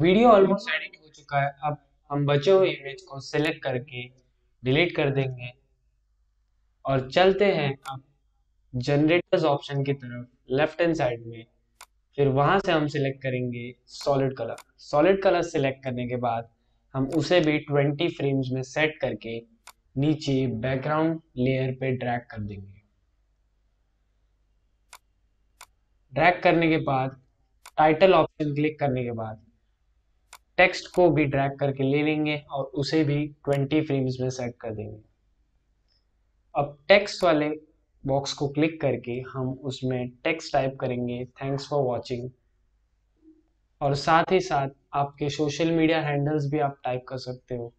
Video almost edit हो चुका है। अब हम बचे हुए इमेज को सिलेक्ट करके डिलीट कर देंगे। और चलते हैं अब जनरेटर्स ऑप्शन की तरफ़ लेफ़्ट हैंड साइड में। फिर वहाँ से हम सिलेक्ट करेंगे solid colour solid colour select करने के बाद हम उसे भी 20 फ्रेम्स में सेट करके नीचे बैकग्राउंड लेयर पे ड्रैग कर देंगे। ड्रैग करने के बाद टाइटल ऑप्शन क्लिक करने के बाद टेक्स्ट को भी ड्रैग करके ले लेंगे और उसे भी 20 फ्रेम्स में सेट कर देंगे। अब टेक्स्ट वाले बॉक्स को क्लिक करके हम उसमें टेक्स्ट टाइप करेंगे। Thanks for watching. और साथ ही साथ आपके सोशल मीडिया हैंडल्स भी आप टाइप कर सकते हो।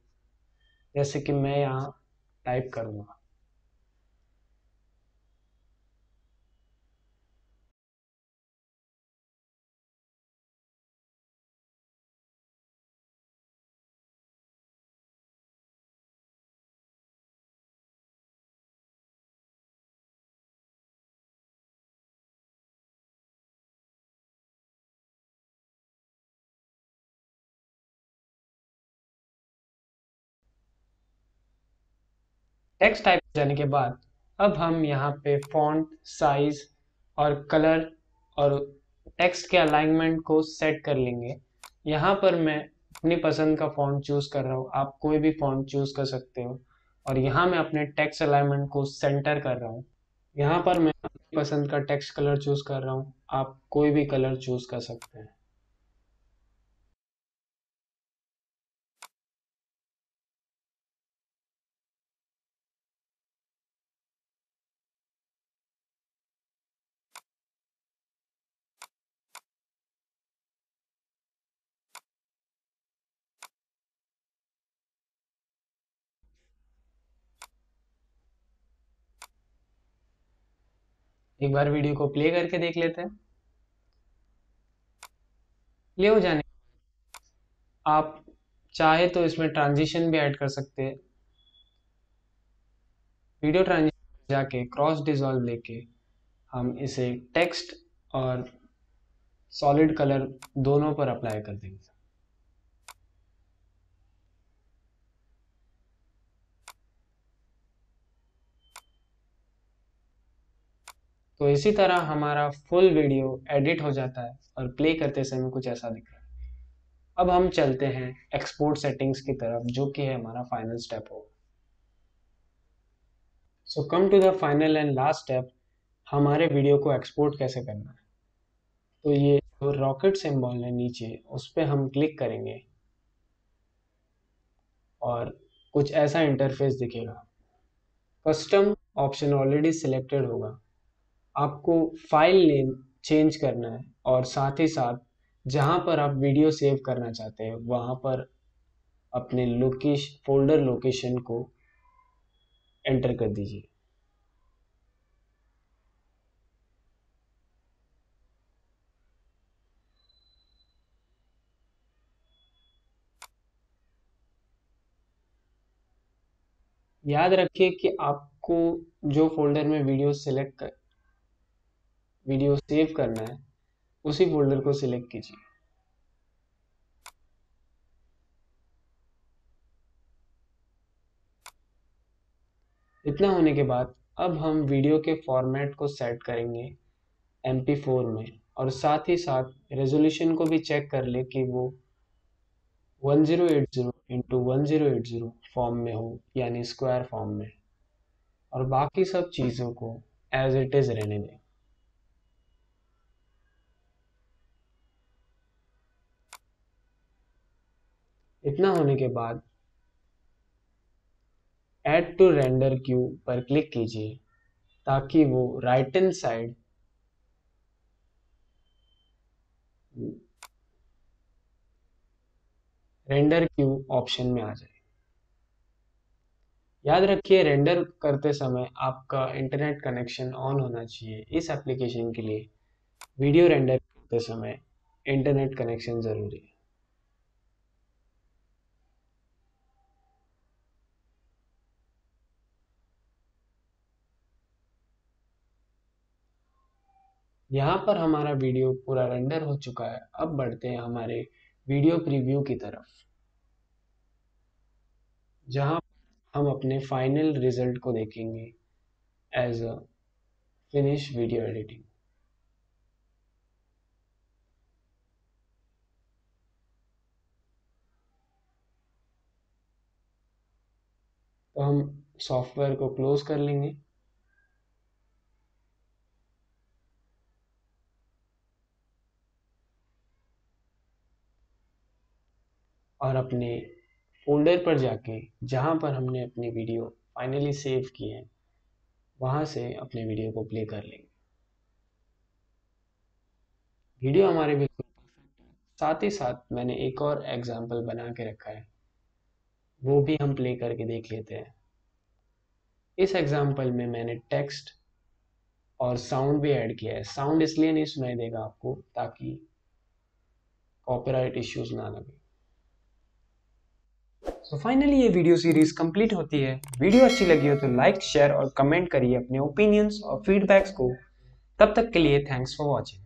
जैसे कि मैं यहाँ टाइप करूँगा। टेक्स्ट टाइप जाने के बाद, अब हम यहाँ पे फॉन्ट साइज़ और कलर और टेक्स्ट के अलाइनमेंट को सेट कर लेंगे। यहाँ पर मैं अपनी पसंद का फॉन्ट चूज़ कर रहा हूँ। आप कोई भी फॉन्ट चूज़ कर सकते हो। और यहाँ मैं अपने टेक्स्ट अलाइनमेंट को सेंटर कर रहा हूँ। यहाँ पर मैं अपनी पसंद का टेक्स्ट कलर चूज़ कर रहा हूँ। आप कोई भी कलर चूज़ कर सकते हैं। एक बार वीडियो को प्ले करके देख लेते हैं। प्ले हो जाने। आप चाहे तो इसमें ट्रांजिशन भी ऐड कर सकते हैं। वीडियो ट्रांजिशन जाके क्रॉस डिजॉल्व लेके हम इसे टेक्स्ट और सॉलिड कलर दोनों पर अप्लाई कर देंगे। तो इसी तरह हमारा फुल वीडियो एडिट हो जाता है और प्ले करते समय कुछ ऐसा दिख रहा है। अब हम चलते हैं एक्सपोर्ट सेटिंग्स की तरफ़, जो कि है हमारा फाइनल स्टेप होगा so come to the final and last step हमारे वीडियो को एक्सपोर्ट कैसे करना है? तो ये जो रॉकेट सिंबल है नीचे, उस पर हम क्लिक करेंगे और कुछ ऐसा इंटरफेस दिखेगा। कस्टम ऑप्शन ऑलरेडी सिलेक्टेड होगा। आपको फ़ाइल नेम चेंज करना है और साथ ही साथ जहाँ पर आप वीडियो सेव करना चाहते हैं, वहाँ पर अपने लोकेश फोल्डर लोकेशन को एंटर कर दीजिए। याद रखिए कि आपको जो फोल्डर में वीडियो सेलेक्ट कर वीडियो सेव करना है, उसी फोल्डर को सिलेक्ट कीजिए। इतना होने के बाद अब हम वीडियो के फॉर्मेट को सेट करेंगे एमपी फोर में और साथ ही साथ रेजोल्यूशन को भी चेक कर ले कि वो 1080 zero eight zero into one zero eight zero form में हो, यानी स्क्वायर फॉर्म में। और बाकी सब चीज़ों को एज इट इज़ रहने दें। इतना होने के बाद एड टू रेंडर क्यू पर क्लिक कीजिए ताकि वो right hand side render queue option में आ जाए। याद रखिए रेंडर करते समय आपका इंटरनेट कनेक्शन ऑन होना चाहिए। इस एप्लीकेशन के लिए वीडियो रेंडर करते समय इंटरनेट कनेक्शन ज़रूरी है। यहाँ पर हमारा वीडियो पूरा रेंडर हो चुका है। अब बढ़ते हैं हमारे वीडियो प्रीव्यू की तरफ़। जहाँ हम अपने फाइनल रिज़ल्ट को देखेंगे as a finish video editing तो हम सॉफ्टवेयर को क्लोज कर लेंगे। और अपने फोल्डर पर जाके, जहाँ पर हमने अपनी वीडियो फाइनली सेव की है, वहाँ से अपने वीडियो को प्ले कर लेंगे। वीडियो हमारे बिल्कुल साथ ही साथ मैंने एक और एग्ज़ाम्पल बना के रखा है। वो भी हम प्ले करके देख लेते हैं। इस एग्ज़ाम्पल में मैंने टेक्स्ट और साउंड भी ऐड किया है। साउंड इसलिए नहीं सुनाई देगा आपको, ताकि कॉपीराइट इश्यूज़ ना लगे। तो फाइनली ये वीडियो सीरीज़ कंप्लीट होती है। वीडियो अच्छी लगी हो तो लाइक शेयर और कमेंट करिए अपने ओपिनियंस और फीडबैक्स को। तब तक के लिए थैंक्स फॉर वॉचिंग